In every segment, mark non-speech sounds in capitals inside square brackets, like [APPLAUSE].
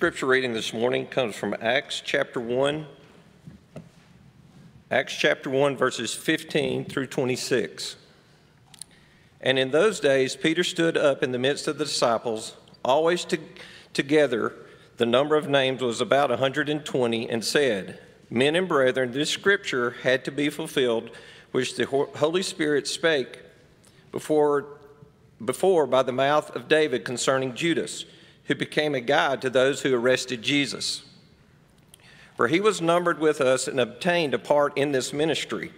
scripture reading this morning comes from Acts chapter 1. Acts chapter 1, verses 15 through 26. And in those days, Peter stood up in the midst of the disciples, always to, together. The number of names was about 120, and said, Men and brethren, this scripture had to be fulfilled, which the Holy Spirit spake before, before by the mouth of David concerning Judas who became a guide to those who arrested Jesus. For he was numbered with us and obtained a part in this ministry.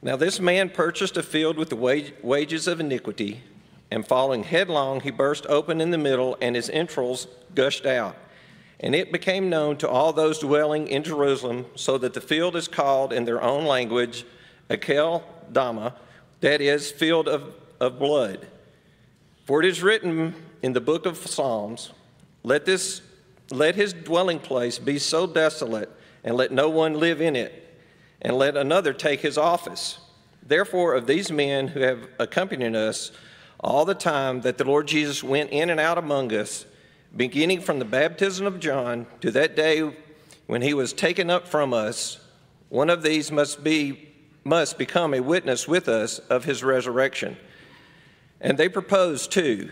Now, this man purchased a field with the wages of iniquity, and falling headlong, he burst open in the middle, and his entrails gushed out. And it became known to all those dwelling in Jerusalem, so that the field is called in their own language Akel Dama, that is, field of, of blood. For it is written in the book of Psalms, let this let his dwelling place be so desolate, and let no one live in it, and let another take his office. Therefore, of these men who have accompanied us all the time that the Lord Jesus went in and out among us, beginning from the baptism of John to that day when he was taken up from us, one of these must be must become a witness with us of his resurrection. And they proposed two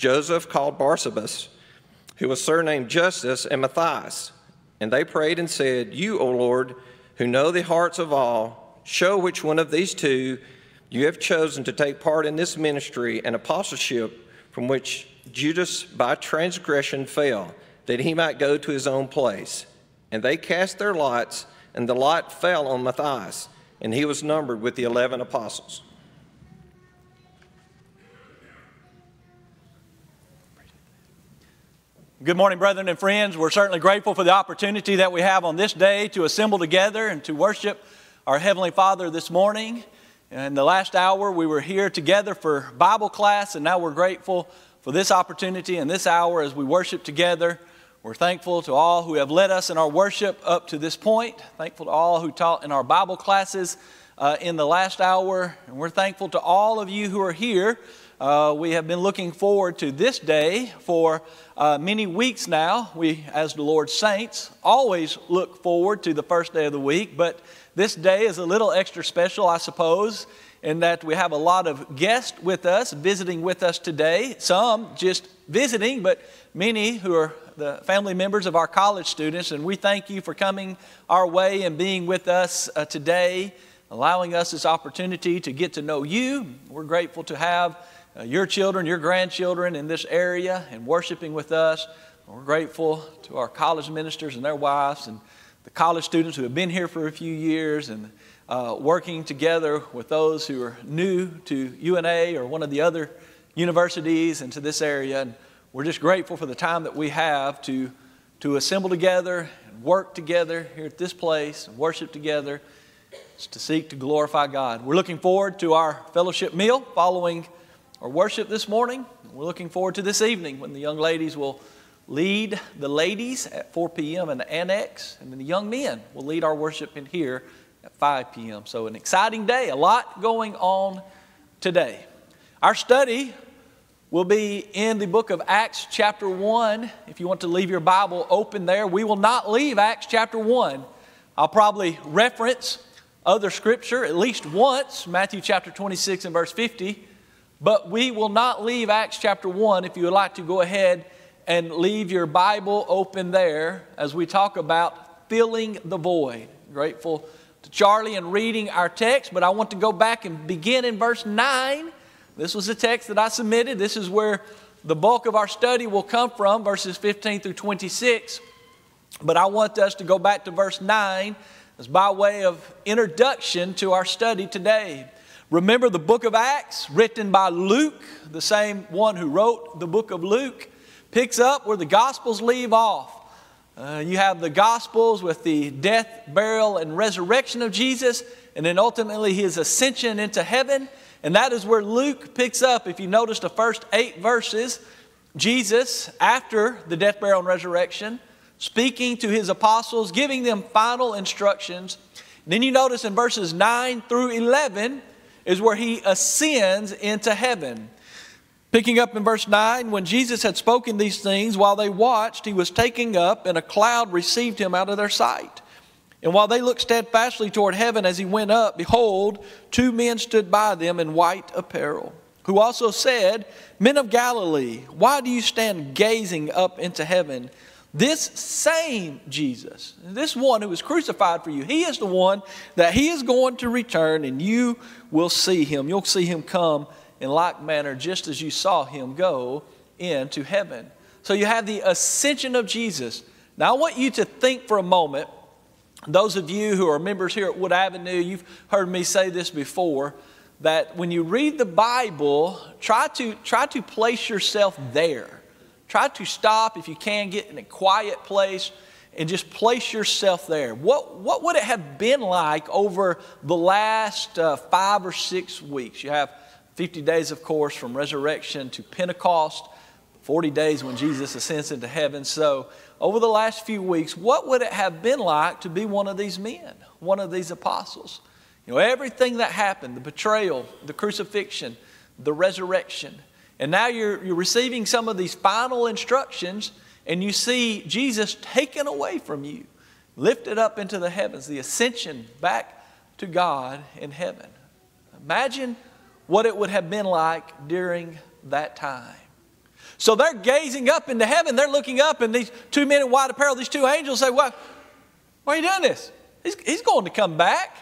Joseph called Barsabas, who was surnamed Justus, and Matthias. And they prayed and said, You, O Lord, who know the hearts of all, show which one of these two you have chosen to take part in this ministry and apostleship from which Judas by transgression fell, that he might go to his own place. And they cast their lots, and the lot fell on Matthias, and he was numbered with the eleven apostles. Good morning, brethren and friends. We're certainly grateful for the opportunity that we have on this day to assemble together and to worship our Heavenly Father this morning. In the last hour, we were here together for Bible class, and now we're grateful for this opportunity and this hour as we worship together. We're thankful to all who have led us in our worship up to this point, thankful to all who taught in our Bible classes uh, in the last hour, and we're thankful to all of you who are here uh, we have been looking forward to this day for uh, many weeks now. We, as the Lord's saints, always look forward to the first day of the week, but this day is a little extra special, I suppose, in that we have a lot of guests with us, visiting with us today. Some just visiting, but many who are the family members of our college students, and we thank you for coming our way and being with us uh, today, allowing us this opportunity to get to know you. We're grateful to have uh, your children, your grandchildren in this area and worshiping with us. We're grateful to our college ministers and their wives and the college students who have been here for a few years and uh, working together with those who are new to UNA or one of the other universities and to this area. And we're just grateful for the time that we have to, to assemble together and work together here at this place and worship together to seek to glorify God. We're looking forward to our fellowship meal following our worship this morning. We're looking forward to this evening when the young ladies will lead the ladies at 4 p.m. in the annex, and then the young men will lead our worship in here at 5 p.m. So, an exciting day, a lot going on today. Our study will be in the book of Acts, chapter 1. If you want to leave your Bible open there, we will not leave Acts, chapter 1. I'll probably reference other scripture at least once, Matthew chapter 26 and verse 50. But we will not leave Acts chapter 1 if you would like to go ahead and leave your Bible open there as we talk about filling the void. Grateful to Charlie and reading our text, but I want to go back and begin in verse 9. This was the text that I submitted. This is where the bulk of our study will come from, verses 15 through 26. But I want us to go back to verse 9 as by way of introduction to our study today. Remember the book of Acts, written by Luke, the same one who wrote the book of Luke, picks up where the Gospels leave off. Uh, you have the Gospels with the death, burial, and resurrection of Jesus, and then ultimately his ascension into heaven. And that is where Luke picks up. If you notice the first eight verses, Jesus, after the death, burial, and resurrection, speaking to his apostles, giving them final instructions. Then you notice in verses 9 through 11, is where he ascends into heaven. Picking up in verse 9, when Jesus had spoken these things, while they watched, he was taken up, and a cloud received him out of their sight. And while they looked steadfastly toward heaven as he went up, behold, two men stood by them in white apparel, who also said, Men of Galilee, why do you stand gazing up into heaven? This same Jesus, this one who was crucified for you, he is the one that he is going to return, and you will see him. You'll see him come in like manner, just as you saw him go into heaven. So you have the ascension of Jesus. Now I want you to think for a moment those of you who are members here at Wood Avenue, you've heard me say this before that when you read the Bible, try to, try to place yourself there. Try to stop if you can, get in a quiet place and just place yourself there. What, what would it have been like over the last uh, five or six weeks? You have 50 days, of course, from resurrection to Pentecost, 40 days when Jesus ascends into heaven. So, over the last few weeks, what would it have been like to be one of these men, one of these apostles? You know, everything that happened the betrayal, the crucifixion, the resurrection. And now you're, you're receiving some of these final instructions, and you see Jesus taken away from you, lifted up into the heavens, the ascension back to God in heaven. Imagine what it would have been like during that time. So they're gazing up into heaven. They're looking up, and these two men in white apparel, these two angels say, What? Why are you doing this? He's, he's going to come back.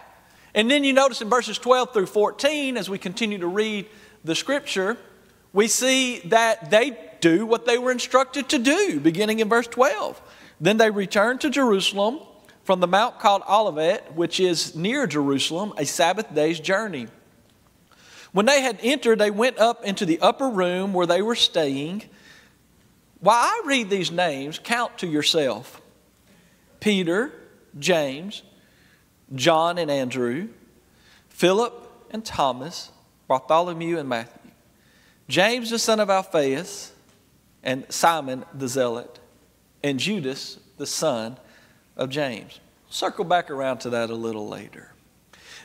And then you notice in verses 12 through 14, as we continue to read the scripture, we see that they do what they were instructed to do, beginning in verse 12. Then they returned to Jerusalem from the mount called Olivet, which is near Jerusalem, a Sabbath day's journey. When they had entered, they went up into the upper room where they were staying. While I read these names, count to yourself Peter, James, John and Andrew, Philip and Thomas, Bartholomew and Matthew, James the son of Alphaeus, and Simon the Zealot, and Judas the son of James. Circle back around to that a little later.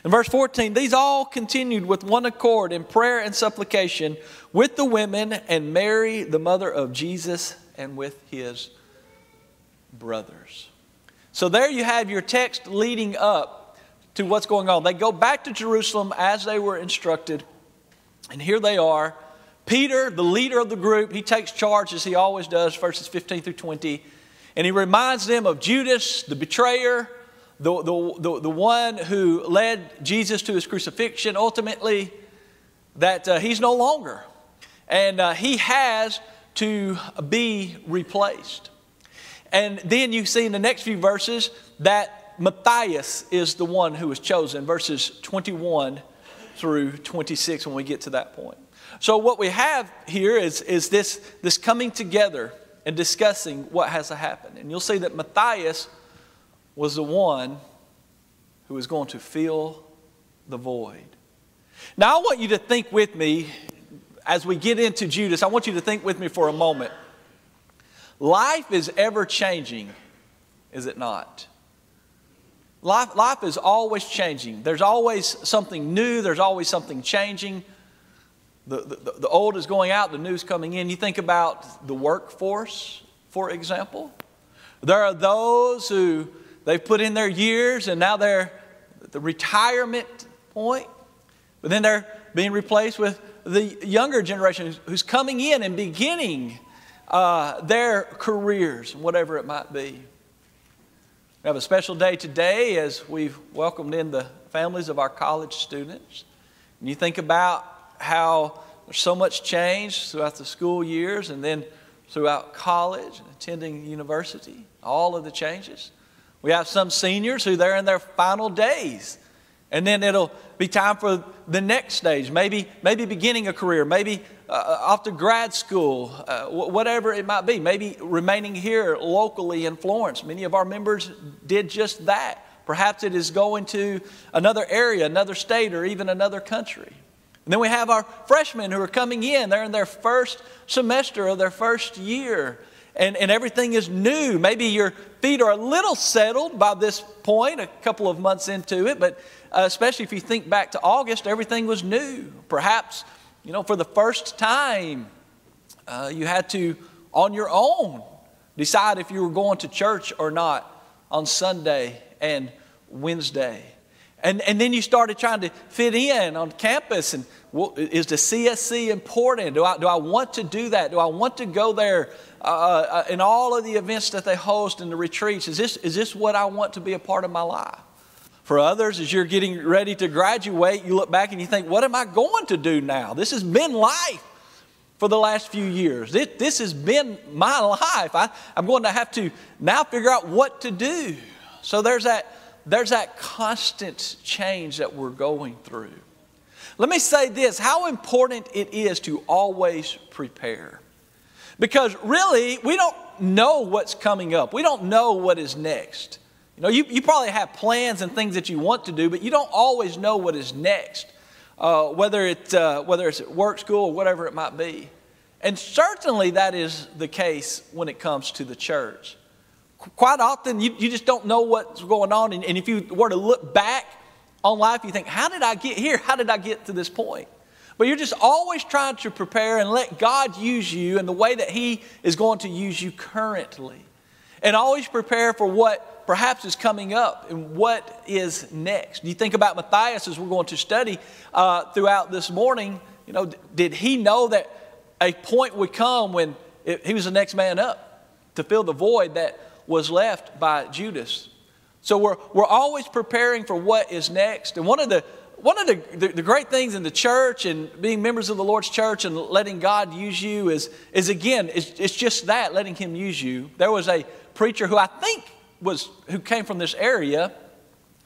In verse 14, these all continued with one accord in prayer and supplication with the women and Mary, the mother of Jesus, and with his brothers. So there you have your text leading up to what's going on. They go back to Jerusalem as they were instructed, and here they are. Peter, the leader of the group, he takes charge as he always does, verses 15 through 20, and he reminds them of Judas, the betrayer the, the, the, the one who led Jesus to his crucifixion, ultimately, that uh, he's no longer. And uh, he has to be replaced. And then you see in the next few verses that Matthias is the one who was chosen, verses 21 through 26 when we get to that point. So, what we have here is, is this, this coming together and discussing what has to happen. And you'll see that Matthias was the one who was going to fill the void. Now, I want you to think with me as we get into Judas, I want you to think with me for a moment. Life is ever changing, is it not? Life, life is always changing. There's always something new, there's always something changing. The, the, the old is going out, the new is coming in. You think about the workforce, for example. There are those who They've put in their years and now they're at the retirement point. But then they're being replaced with the younger generation who's coming in and beginning uh, their careers, whatever it might be. We have a special day today as we've welcomed in the families of our college students. And you think about how there's so much change throughout the school years and then throughout college and attending university, all of the changes. We have some seniors who they're in their final days. And then it'll be time for the next stage, maybe, maybe beginning a career, maybe uh, off to grad school, uh, whatever it might be, maybe remaining here locally in Florence. Many of our members did just that. Perhaps it is going to another area, another state, or even another country. And then we have our freshmen who are coming in. They're in their first semester of their first year and, and everything is new. Maybe your feet are a little settled by this point, a couple of months into it, but uh, especially if you think back to August, everything was new. Perhaps You know, for the first time, uh, you had to, on your own, decide if you were going to church or not on Sunday and Wednesday. And, and then you started trying to fit in on campus. And well, is the CSC important? Do I, do I want to do that? Do I want to go there uh, uh, in all of the events that they host and the retreats? Is this, is this what I want to be a part of my life? For others, as you're getting ready to graduate, you look back and you think, what am I going to do now? This has been life for the last few years. It, this has been my life. I, I'm going to have to now figure out what to do. So there's that there's that constant change that we're going through. Let me say this how important it is to always prepare. Because really, we don't know what's coming up, we don't know what is next. You know, you, you probably have plans and things that you want to do, but you don't always know what is next, uh, whether, it, uh, whether it's at work, school, or whatever it might be. And certainly that is the case when it comes to the church quite often you, you just don't know what's going on. And, and if you were to look back on life, you think, how did I get here? How did I get to this point? But you're just always trying to prepare and let God use you in the way that He is going to use you currently. And always prepare for what perhaps is coming up and what is next. You think about Matthias as we're going to study uh, throughout this morning. You know, did he know that a point would come when it, he was the next man up to fill the void that was left by Judas. So we're, we're always preparing for what is next. And one of the one of the, the, the, great things in the church and being members of the Lord's church and letting God use you is, is again, it's, it's just that, letting Him use you. There was a preacher who I think was, who came from this area.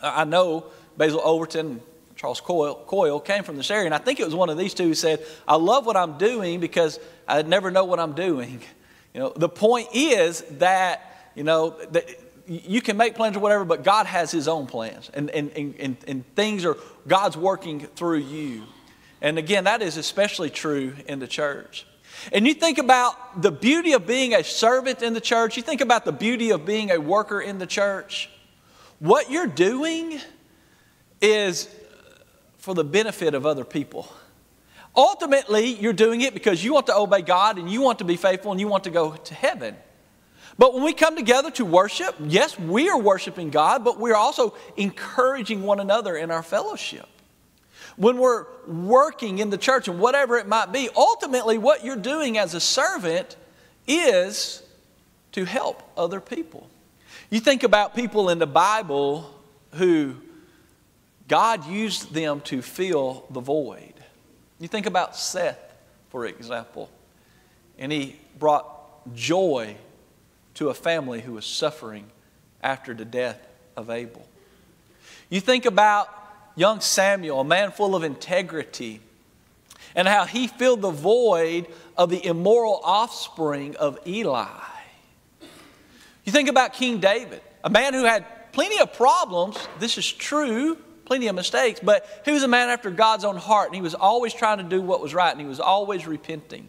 I know Basil Overton, Charles Coil, Coil came from this area, and I think it was one of these two who said, I love what I'm doing because I never know what I'm doing. [LAUGHS] You know, the point is that you know, you can make plans or whatever, but God has His own plans. And, and, and, and things are, God's working through you. And again, that is especially true in the church. And you think about the beauty of being a servant in the church, you think about the beauty of being a worker in the church. What you're doing is for the benefit of other people. Ultimately, you're doing it because you want to obey God and you want to be faithful and you want to go to heaven. But when we come together to worship, yes, we are worshiping God, but we're also encouraging one another in our fellowship. When we're working in the church and whatever it might be, ultimately what you're doing as a servant is to help other people. You think about people in the Bible who God used them to fill the void. You think about Seth, for example, and he brought joy to a family who was suffering after the death of Abel. You think about young Samuel, a man full of integrity, and how he filled the void of the immoral offspring of Eli. You think about King David, a man who had plenty of problems. This is true, plenty of mistakes, but he was a man after God's own heart, and he was always trying to do what was right, and he was always repenting.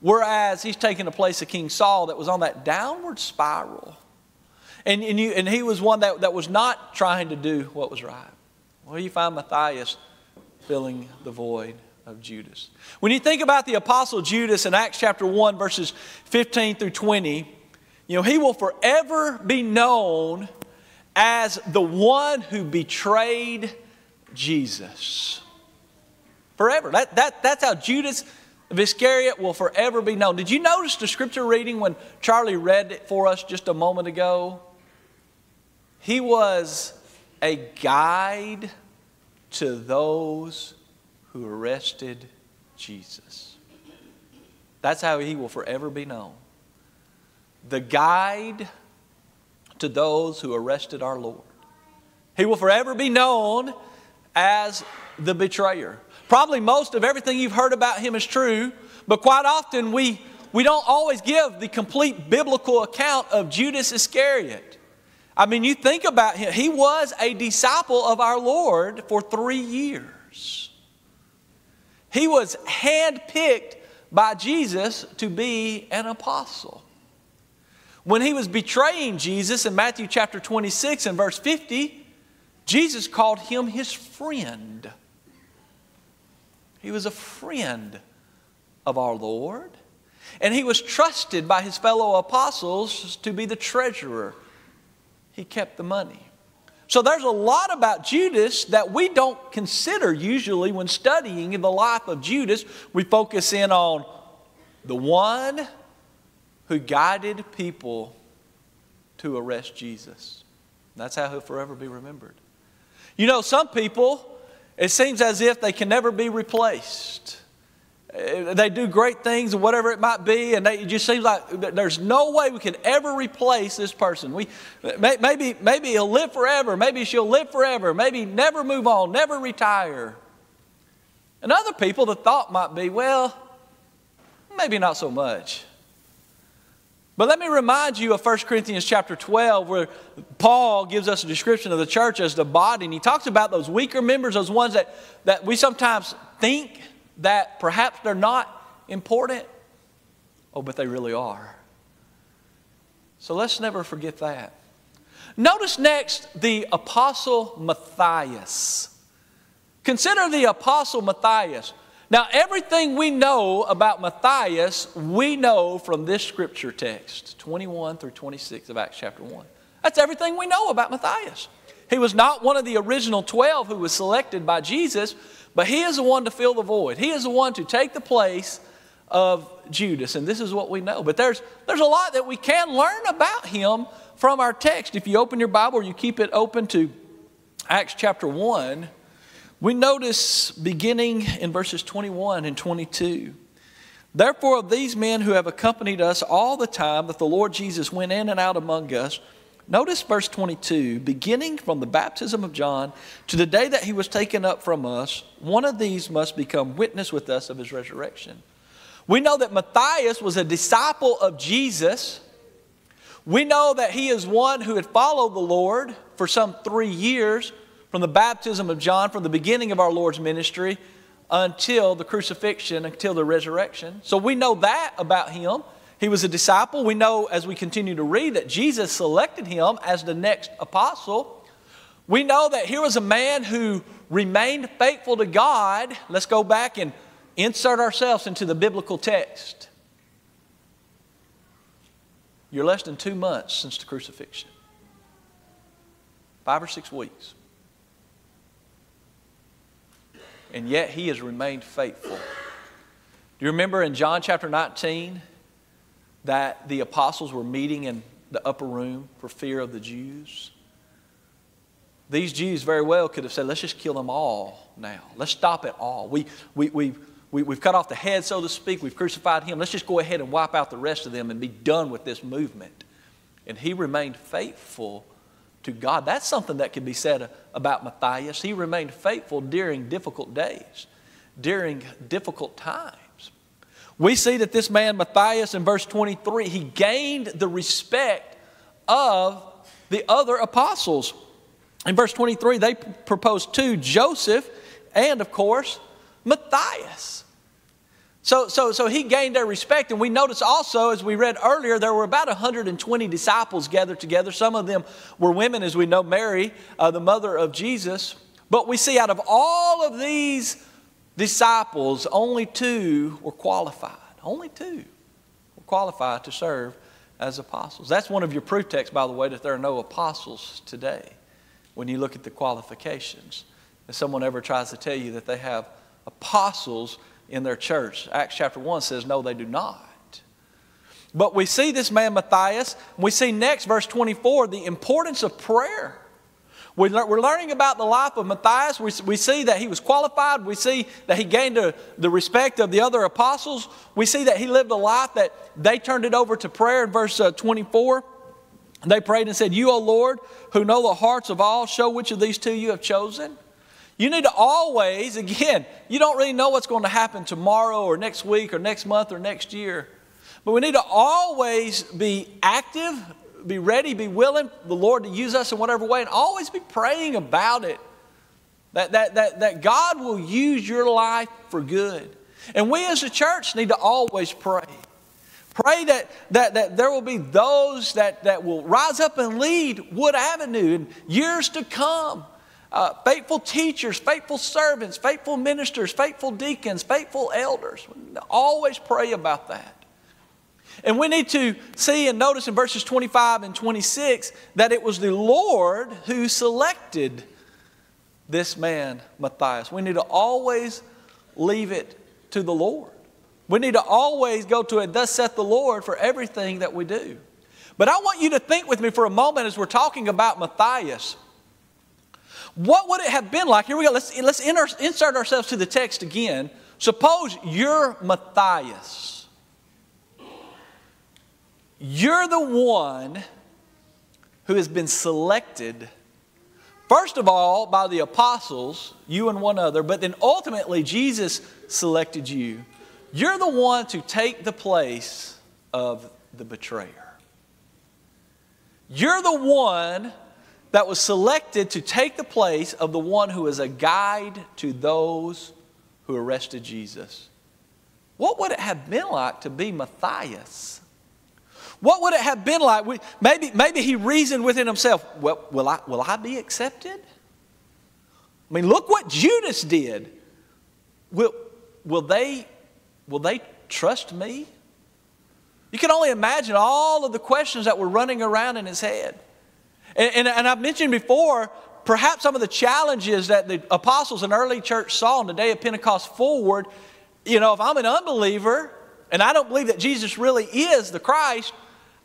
Whereas he's taking the place of King Saul that was on that downward spiral. And, and, you, and he was one that, that was not trying to do what was right. Well, you find Matthias filling the void of Judas. When you think about the apostle Judas in Acts chapter 1, verses 15 through 20, you know, he will forever be known as the one who betrayed Jesus. Forever. That, that, that's how Judas of Iscariot will forever be known. Did you notice the scripture reading when Charlie read it for us just a moment ago? He was a guide to those who arrested Jesus. That's how he will forever be known. The guide to those who arrested our Lord. He will forever be known as the betrayer. Probably most of everything you've heard about him is true, but quite often we, we don't always give the complete biblical account of Judas Iscariot. I mean, you think about him, he was a disciple of our Lord for three years. He was handpicked by Jesus to be an apostle. When he was betraying Jesus in Matthew chapter 26 and verse 50, Jesus called him his friend. He was a friend of our Lord. And he was trusted by his fellow apostles to be the treasurer. He kept the money. So there's a lot about Judas that we don't consider usually when studying the life of Judas. We focus in on the one who guided people to arrest Jesus. That's how he'll forever be remembered. You know, some people, it seems as if they can never be replaced. Uh, they do great things whatever it might be, and they, it just seems like there's no way we can ever replace this person. We, maybe, maybe he'll live forever, maybe she'll live forever, maybe never move on, never retire. And other people, the thought might be, well, maybe not so much. But let me remind you of 1 Corinthians chapter 12, where Paul gives us a description of the church as the body, and he talks about those weaker members, those ones that, that we sometimes think that perhaps they're not important. Oh, but they really are. So let's never forget that. Notice next the Apostle Matthias. Consider the Apostle Matthias. Now, everything we know about Matthias, we know from this scripture text, 21 through 26 of Acts chapter 1. That's everything we know about Matthias. He was not one of the original 12 who was selected by Jesus, but he is the one to fill the void. He is the one to take the place of Judas, and this is what we know. But there's, there's a lot that we can learn about him from our text. If you open your Bible or you keep it open to Acts chapter 1, we notice beginning in verses 21 and 22. Therefore, of these men who have accompanied us all the time that the Lord Jesus went in and out among us, Notice verse 22 beginning from the baptism of John to the day that he was taken up from us, one of these must become witness with us of his resurrection. We know that Matthias was a disciple of Jesus. We know that he is one who had followed the Lord for some three years from the baptism of John, from the beginning of our Lord's ministry until the crucifixion, until the resurrection. So we know that about him. He was a disciple. We know as we continue to read that Jesus selected him as the next apostle. We know that here was a man who remained faithful to God. Let's go back and insert ourselves into the biblical text. You're less than two months since the crucifixion, five or six weeks. And yet he has remained faithful. Do you remember in John chapter 19? that the apostles were meeting in the upper room for fear of the Jews. These Jews very well could have said, let's just kill them all now. Let's stop it all. We, we, we, we, we've cut off the head, so to speak. We've crucified him. Let's just go ahead and wipe out the rest of them and be done with this movement. And he remained faithful to God. That's something that can be said about Matthias. He remained faithful during difficult days, during difficult times. We see that this man, Matthias, in verse 23, he gained the respect of the other apostles. In verse 23, they proposed to Joseph and, of course, Matthias. So, so, so he gained their respect. And we notice also, as we read earlier, there were about 120 disciples gathered together. Some of them were women, as we know, Mary, uh, the mother of Jesus. But we see out of all of these disciples, only two were qualified. Only two were qualified to serve as apostles. That's one of your proof texts, by the way, that there are no apostles today when you look at the qualifications. If someone ever tries to tell you that they have apostles in their church, Acts chapter 1 says, no, they do not. But we see this man Matthias. We see next, verse 24, the importance of prayer. We are learning about the life of Matthias. We, see that he was qualified. We see that he gained a, the respect of the other apostles. We see that he lived a life that they turned it over to prayer in verse uh, 24. They prayed and said, You, O Lord, who know the hearts of all, show which of these two you have chosen. You need to always, again, you don't really know what's going to happen tomorrow or next week or next month or next year. But we need to always be active, be ready, be willing, the Lord to use us in whatever way, and always be praying about it. That, that, that, that God will use your life for good. And we as a church need to always pray. Pray that, that, that there will be those that, that will rise up and lead Wood Avenue in years to come uh, faithful teachers, faithful servants, faithful ministers, faithful deacons, faithful elders. Always pray about that. And we need to see and notice in verses 25 and 26 that it was the Lord who selected this man, Matthias. We need to always leave it to the Lord. We need to always go to it, thus saith the Lord, for everything that we do. But I want you to think with me for a moment as we're talking about Matthias. What would it have been like? Here we go. Let's, let's insert ourselves to the text again. Suppose you're Matthias. You're the one who has been selected, first of all, by the apostles, you and one other, but then ultimately Jesus selected you. You're the one to take the place of the betrayer. You're the one that was selected to take the place of the one who is a guide to those who arrested Jesus. What would it have been like to be Matthias? What would it have been like? Maybe, maybe he reasoned within himself, well, will I, will I be accepted? I mean, look what Judas did. Will, will, they, will they trust me? You can only imagine all of the questions that were running around in his head. And, and, and, I've mentioned before, perhaps some of the challenges that the apostles and early church saw on the day of Pentecost forward. You know, if I'm an unbeliever and I don't believe that Jesus really is the Christ,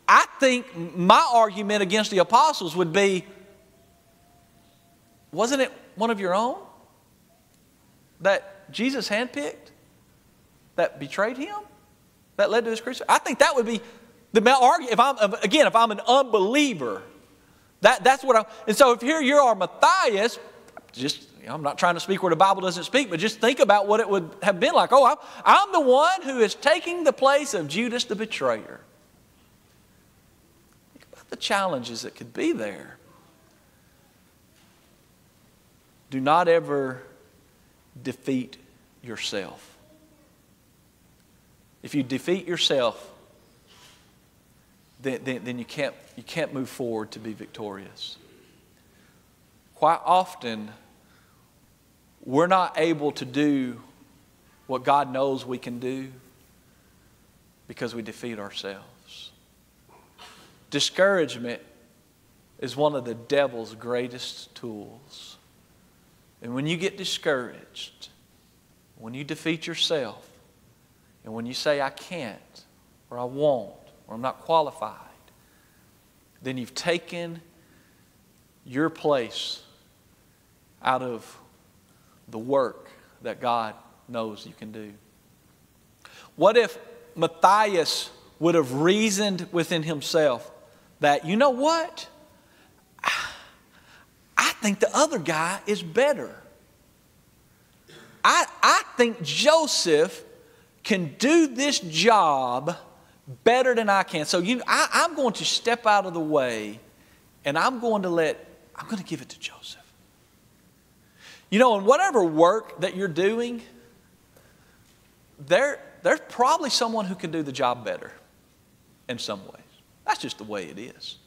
I think my argument against the apostles would be wasn't it one of your own that Jesus handpicked that betrayed him? That led to his crucifixion? I think that would be the argument. If I'm, again, if I'm an unbeliever, that, that's what I, and so if here you are Matthias, just, I'm not trying to speak where the Bible doesn't speak, but just think about what it would have been like. Oh, I'm, I'm the one who is taking the place of Judas the betrayer. Think about the challenges that could be there. Do not ever defeat yourself. If you defeat yourself, then, then, then you, can't, you can't move forward to be victorious. Quite often, we're not able to do what God knows we can do because we defeat ourselves. Discouragement is one of the devil's greatest tools. And when you get discouraged, when you defeat yourself, and when you say, I can't, or I won't, or I'm not qualified, then you've taken your place out of the work that God knows you can do. What if Matthias would have reasoned within himself that, you know what? I think the other guy is better. I, I think Joseph can do this job better than I can. So you, I, I'm going to step out of the way and I'm going to let, I'm going to give it to Joseph. You know, in whatever work that you're doing, there, there's probably someone who can do the job better in some ways. That's just the way it is.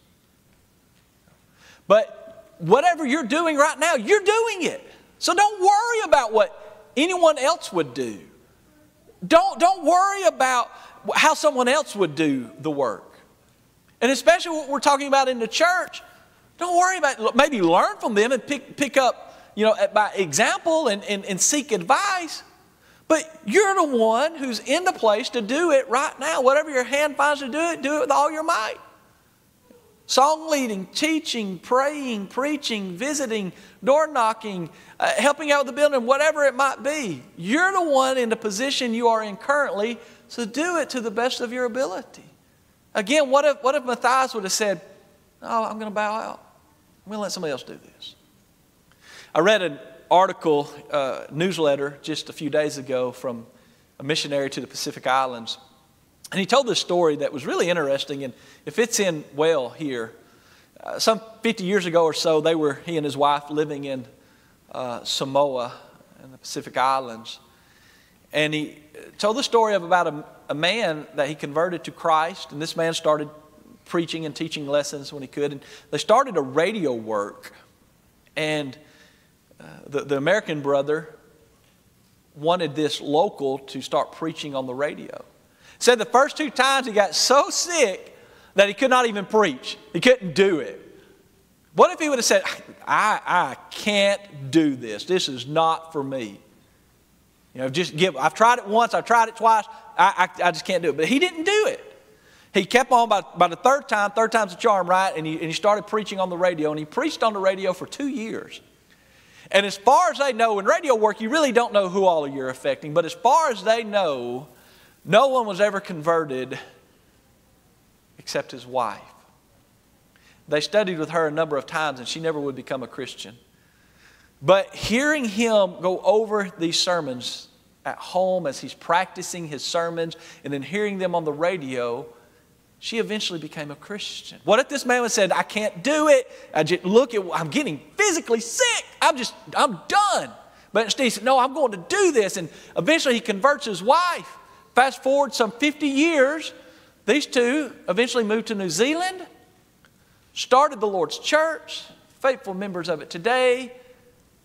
But whatever you're doing right now, you're doing it. So don't worry about what anyone else would do. Don't, don't worry about how someone else would do the work. And especially what we're talking about in the church, don't worry about it. Maybe learn from them and pick, pick up, you know, by example and, and, and seek advice. But you're the one who's in the place to do it right now. Whatever your hand finds to do it, do it with all your might. Song leading, teaching, praying, preaching, visiting, door knocking, uh, helping out with the building, whatever it might be. You're the one in the position you are in currently so do it to the best of your ability. Again, what if, what if Matthias would have said, Oh, I'm going to bow out? I'm going to let somebody else do this. I read an article, uh, newsletter, just a few days ago from a missionary to the Pacific Islands. And he told this story that was really interesting, and it fits in well here. Uh, some 50 years ago or so, they were, he and his wife, living in uh, Samoa in the Pacific Islands. And he told the story of about a, a man that he converted to Christ, and this man started preaching and teaching lessons when he could. And they started a radio work. And uh, the, the American brother wanted this local to start preaching on the radio. Said the first two times he got so sick that he could not even preach. He couldn't do it. What if he would have said, I, I can't do this. This is not for me. You know, just give. I've tried it once, I've tried it twice. I, I, I just can't do it. But he didn't do it. He kept on by, by the third time, third time's a charm, right? And he, and he started preaching on the radio. And he preached on the radio for two years. And as far as they know, in radio work, you really don't know who all you're affecting. But as far as they know, no one was ever converted except his wife. They studied with her a number of times, and she never would become a Christian. But hearing him go over these sermons at home as he's practicing his sermons, and then hearing them on the radio, she eventually became a Christian. What if this man had said, I can't do it. I just look at, I'm getting physically sick. I'm just, I'm done. But instead he said, No, I'm going to do this. And eventually he converts his wife. Fast forward some 50 years, these two eventually moved to New Zealand, started the Lord's church, faithful members of it today,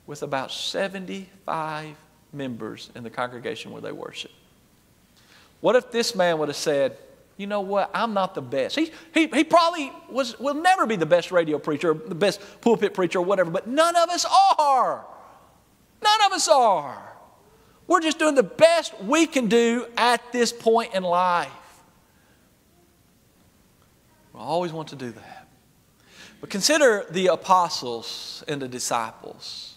with about 75 members in the congregation where they worship. What if this man would have said, you know what? I'm not the best. He, he, he probably was, will never be the best radio preacher, the best pulpit preacher, or whatever, but none of us are. None of us are. We're just doing the best we can do at this point in life. We always want to do that. But consider the apostles and the disciples.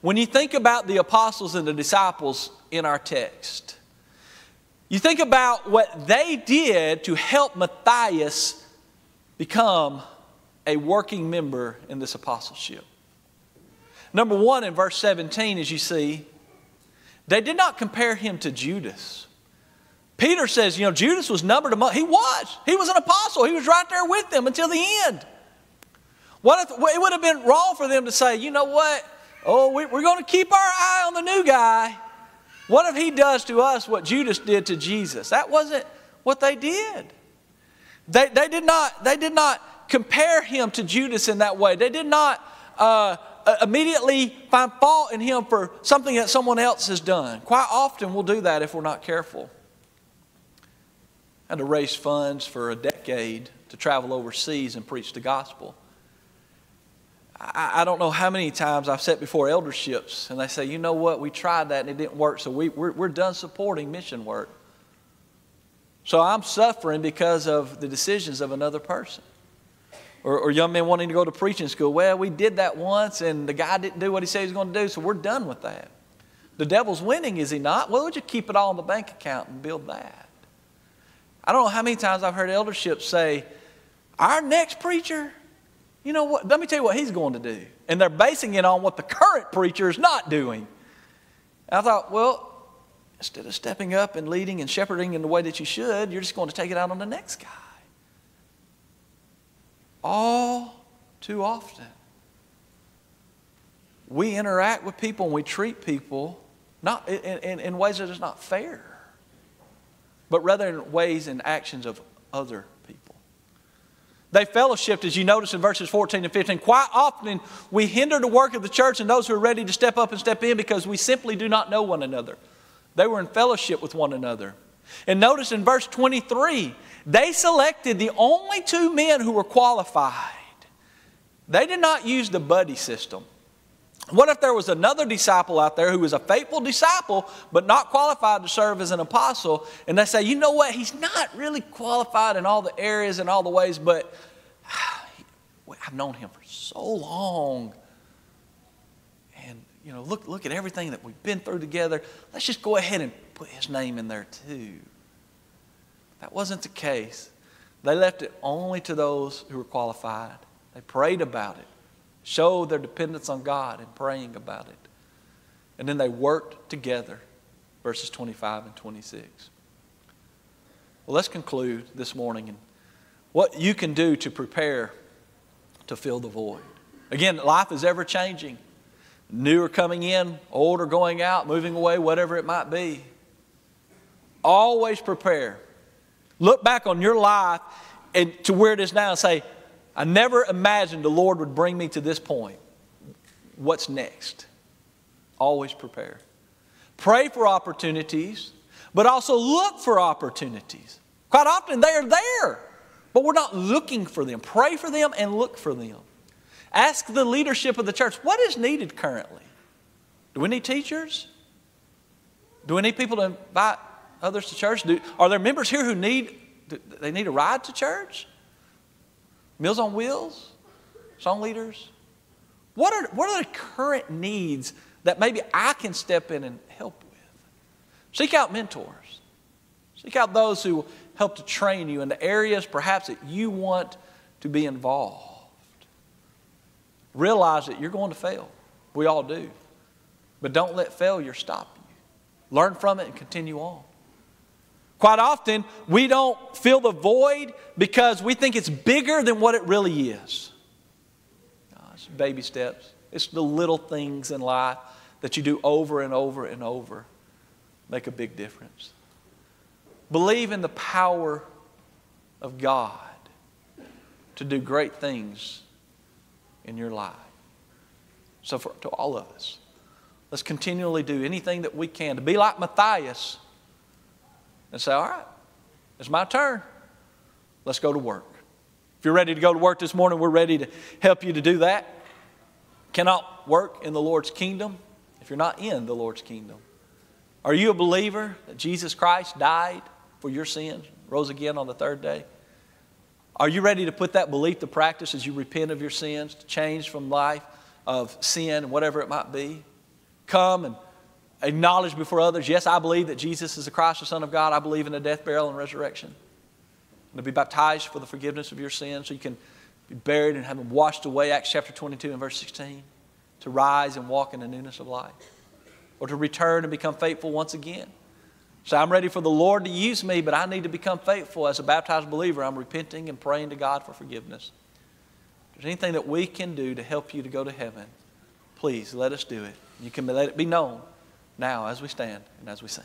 When you think about the apostles and the disciples in our text, you think about what they did to help Matthias become a working member in this apostleship. Number one, in verse 17, as you see, they did not compare him to Judas. Peter says, you know, Judas was numbered among, he was. He was an apostle. He was right there with them until the end. What if, it would have been wrong for them to say, you know what? Oh, we, we're going to keep our eye on the new guy. What if he does to us what Judas did to Jesus? That wasn't what they did. They, they, did, not, they did not compare him to Judas in that way. They did not uh, Uh, immediately find fault in him for something that someone else has done. Quite often we'll do that if we're not careful. I had to raise funds for a decade to travel overseas and preach the gospel. I, I don't know how many times I've sat before elderships and they say, you know what, we tried that and it didn't work, so we, we're, we're done supporting mission work. So I'm suffering because of the decisions of another person. Or, or, young men wanting to go to preaching school. Well, we did that once and the guy didn't do what he said he was going to do, so we're done with that. The devil's winning, is he not? Well, would you keep it all in the bank account and build that? I don't know how many times I've heard eldership say, Our next preacher, you know what? Let me tell you what he's going to do. And they're basing it on what the current preacher is not doing. And I thought, well, instead of stepping up and leading and shepherding in the way that you should, you're just going to take it out on the next guy. All too often, we interact with people and we treat people not in, in, in ways that is not fair, but rather in ways and actions of other people. they fellowshipped, as you notice in verses 14 and 15. Quite often, we hinder the work of the church and those who are ready to step up and step in because we simply do not know one another. They were in fellowship with one another. And notice in verse 23, they selected the only two men who were qualified. They did not use the buddy system. What if there was another disciple out there who was a faithful disciple but not qualified to serve as an apostle? And they say, you know what? He's not really qualified in all the areas and all the ways, but [SIGHS] I've known him for so long. And, you know, look, look at everything that we've been through together. Let's just go ahead and put his name in there too. That wasn't the case. They left it only to those who were qualified. They prayed about it showed their dependence on God in praying about it. And then they worked together, verses 25 and 26. Well, let's conclude this morning and what you can do to prepare to fill the void. Again, life is ever changing. New are coming in, old are going out, moving away, whatever it might be. Always prepare. Look back on your life and to where it is now and say, I never imagined the Lord would bring me to this point. What's next? Always prepare. Pray for opportunities, but also look for opportunities. Quite often they are there, but we're not looking for them. Pray for them and look for them. Ask the leadership of the church what is needed currently? Do we need teachers? Do we need people to invite others to church? Do, are there members here who need they need a ride to church? Meals on Wheels? Song leaders? What are, what are the current needs that maybe I can step in and help with? Seek out mentors. Seek out those who help to train you in the areas perhaps that you want to be involved. Realize that you're going to fail. We all do. But don't let failure stop you. Learn from it and continue on. Quite often, we don't fill the void because we think it's bigger than what it really is. it's baby steps, it's the little things in life that you do over and over and over make a big difference. Believe in the power of God to do great things in your life. So, for, to all of us, let's continually do anything that we can to be like Matthias and say, All right, it's my turn. Let's go to work. If you're ready to go to work this morning, we're ready to help you to do that. Cannot work in the Lord's kingdom if you're not in the Lord's kingdom. Are you a believer that Jesus Christ died for your sins, rose again on the third day? Are you ready to put that belief to practice as you repent of your sins, to change from life of sin, and whatever it might be? Come and acknowledge before others, yes, I believe that Jesus is the Christ, the Son of God. I believe in the death, burial, and resurrection. And to be baptized for the forgiveness of your sins so you can be buried and have them washed away, Acts chapter 22 and verse 16. To rise and walk in the newness of life. Or to return and become faithful once again. So I'm ready for the Lord to use me, but I need to become faithful as a baptized believer. I'm repenting and praying to God for forgiveness. If there's anything that we can do to help you to go to heaven, please let us do it. You can let it be known now as we stand and as we sing.